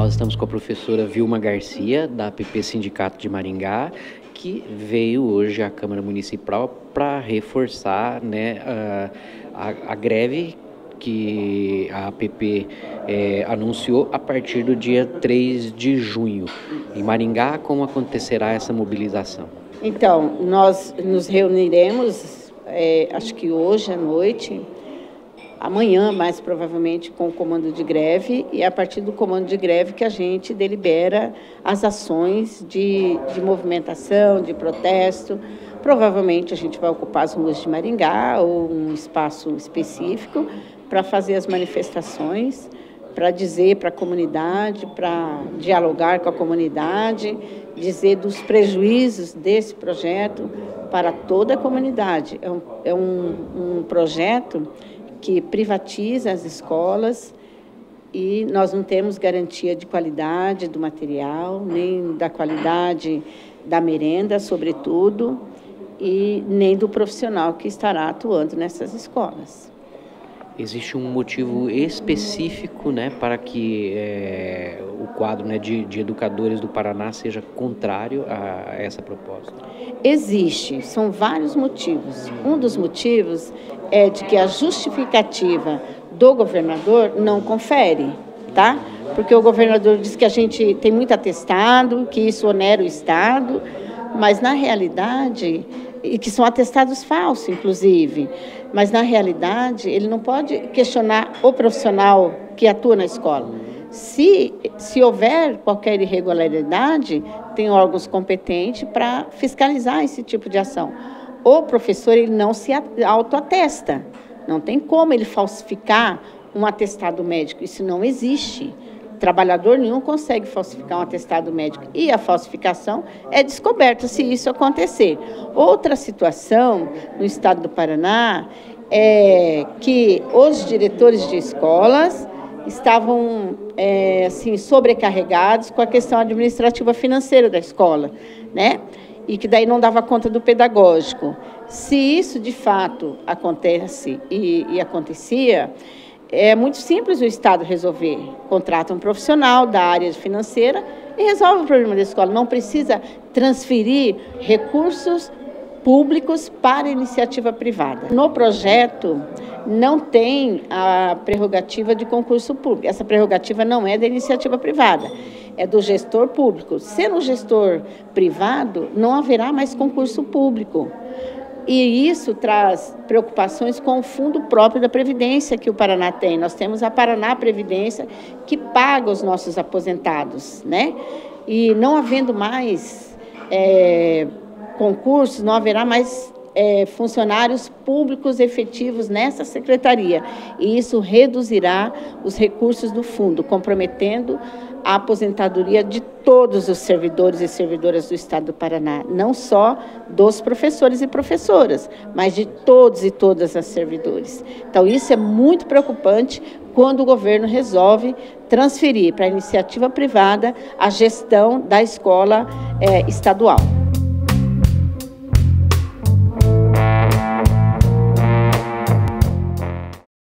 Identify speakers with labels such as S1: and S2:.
S1: estamos com a professora Vilma Garcia, da APP Sindicato de Maringá, que veio hoje à Câmara Municipal para reforçar né, a, a, a, greve que a APP é, anunciou a partir do dia 3 de junho. Em Maringá, como acontecerá essa mobilização?
S2: Então, nós nos reuniremos, é, acho que hoje à noite, amanhã, mais provavelmente, com o comando de greve, e é a partir do comando de greve que a gente delibera as ações de, de movimentação, de protesto. Provavelmente a gente vai ocupar as ruas de Maringá ou um espaço específico para fazer as manifestações, para dizer para a comunidade, para dialogar com a comunidade, dizer dos prejuízos desse projeto para toda a comunidade. É um, é um, um projeto que privatiza as escolas e nós não temos garantia de qualidade do material, nem da qualidade da merenda, sobretudo, e nem do profissional que estará atuando nessas escolas.
S1: Existe um motivo específico né, para que é, o quadro né, de, de, educadores do Paraná seja contrário a essa proposta?
S2: Existe, são vários motivos. Um dos motivos é de que a justificativa do governador não confere, tá? Porque o governador diz que a gente tem muito atestado, que isso onera o Estado, mas na realidade, e que são atestados falsos, inclusive. Mas, na realidade, ele não pode questionar o profissional que atua na escola. Se, se houver qualquer irregularidade, tem órgãos competentes para fiscalizar esse tipo de ação. O professor ele não se autoatesta. Não tem como ele falsificar um atestado médico. Isso não existe. Trabalhador nenhum consegue falsificar um atestado médico. E a falsificação é descoberta se isso acontecer. Outra situação no estado do Paraná é que os diretores de escolas estavam é, assim sobrecarregados com a questão administrativa financeira da escola, né? E que daí não dava conta do pedagógico. Se isso de fato acontece e, e acontecia, é muito simples o Estado resolver. Contrata um profissional da área financeira e resolve o problema da escola. Não precisa transferir recursos públicos para iniciativa privada. No projeto não tem a prerrogativa de concurso público. Essa prerrogativa não é da iniciativa privada, é do gestor público. Sendo gestor privado, não haverá mais concurso público. E isso traz preocupações com o fundo próprio da Previdência que o Paraná tem. Nós temos a Paraná Previdência que paga os nossos aposentados, né? E não havendo mais é, concursos, não haverá mais é, funcionários públicos efetivos nessa secretaria. E isso reduzirá os recursos do fundo, comprometendo a aposentadoria de todos os servidores e servidoras do Estado do Paraná, não só dos professores e professoras, mas de todos e todas as servidores. Então, isso é muito preocupante quando o governo resolve transferir para a iniciativa privada a gestão da escola é, estadual.